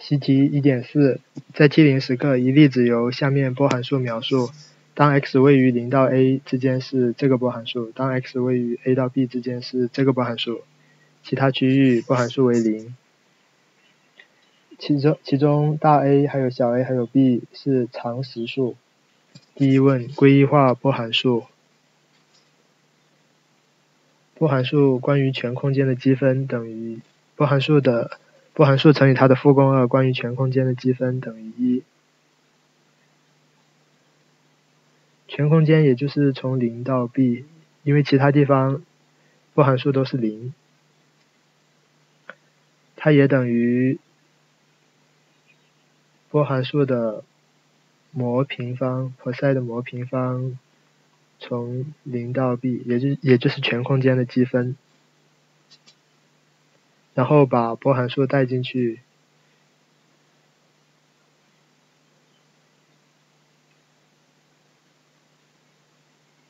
习题一点四，在 t 零时刻，一粒子由下面波函数描述：当 x 位于零到 a 之间是这个波函数，当 x 位于 a 到 b 之间是这个波函数，其他区域波函数为零。其中其中大 A 还有小 a 还有 b 是常实数。第一问：归一化波函数。波函数关于全空间的积分等于波函数的。波函数乘以它的负公二关于全空间的积分等于一。全空间也就是从零到 b，因为其他地方波函数都是零。它也等于波函数的模平方 （cos 的模平方）从零到 b，也就也就是全空间的积分。然后把波函数带进去。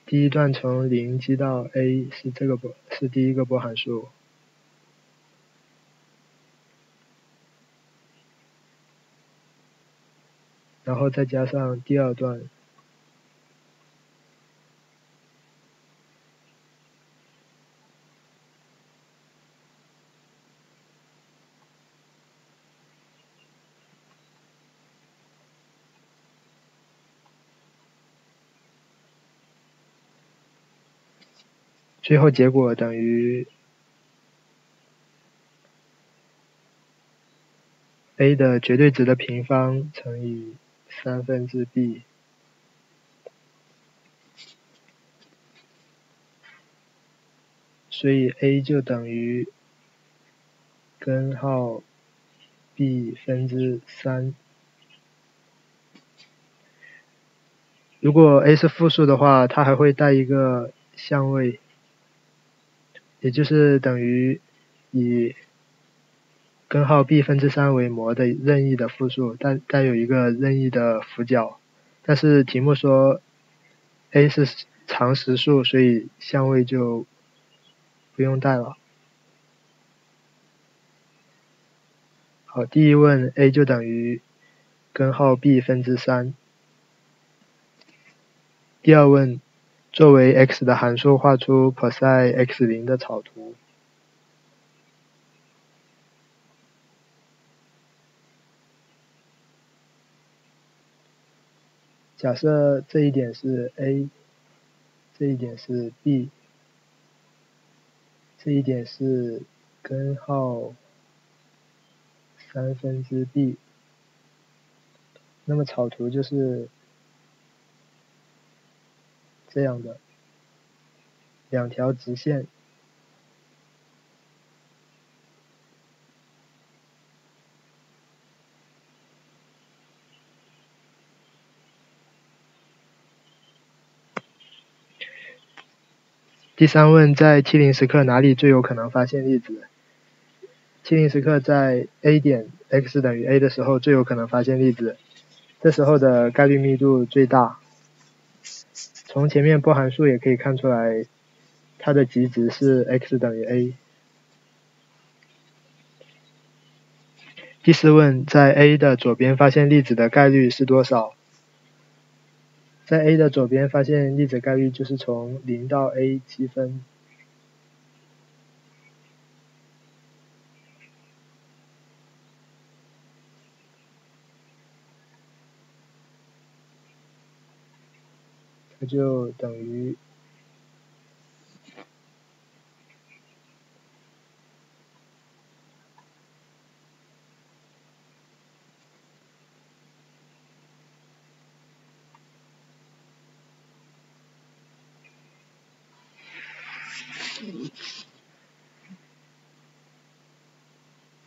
第一段从零积到 a 是这个波，是第一个波函数。然后再加上第二段。最后结果等于 a 的绝对值的平方乘以三分之 b，所以 a 就等于根号 b 分之三。如果 a 是负数的话，它还会带一个相位。也就是等于以根号 b 分之三为模的任意的复数，带带有一个任意的俯角。但是题目说 a 是常实数，所以相位就不用带了。好，第一问 a 就等于根号 b 分之三。第二问。作为 x 的函数，画出 cos x 零的草图。假设这一点是 a，这一点是 b，这一点是根号三分之 b，那么草图就是。这样的两条直线。第三问，在 t 零时刻哪里最有可能发现粒子？t 零时刻在 A 点 x 等于 a 的时候最有可能发现粒子，这时候的概率密度最大。从前面波函数也可以看出来，它的极值是 x 等于 a。第四问，在 A 的左边发现粒子的概率是多少？在 A 的左边发现粒子概率就是从零到 a 积分。它就等于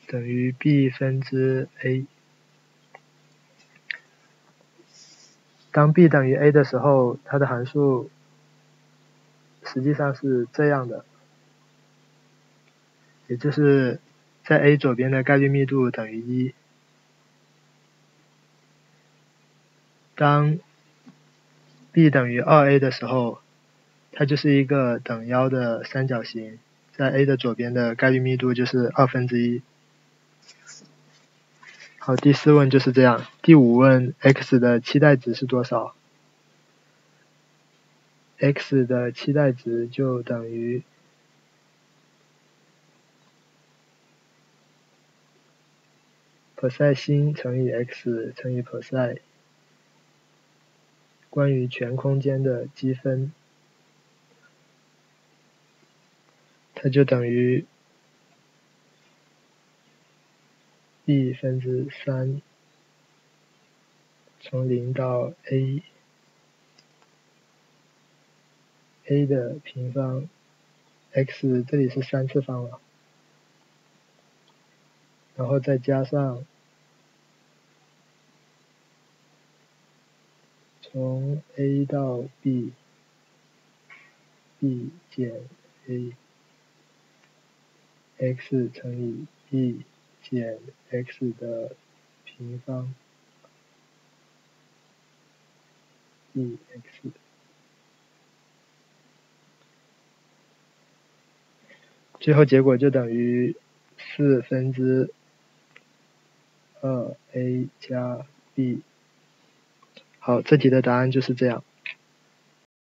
等于 b 分之 a。当 b 等于 a 的时候，它的函数实际上是这样的，也就是在 a 左边的概率密度等于一。当 b 等于 2a 的时候，它就是一个等腰的三角形，在 a 的左边的概率密度就是二分之一。好，第四问就是这样。第五问，x 的期待值是多少？x 的期待值就等于 percent 星乘以 x 乘以 percent 关于全空间的积分，它就等于。B 分之三从零到 a，a 的平方，x 这里是三次方了，然后再加上从 a 到 b，b 减 a，x 乘以 b。减 x 的平方 dx，最后结果就等于四分之二 a 加 b。好，这题的答案就是这样。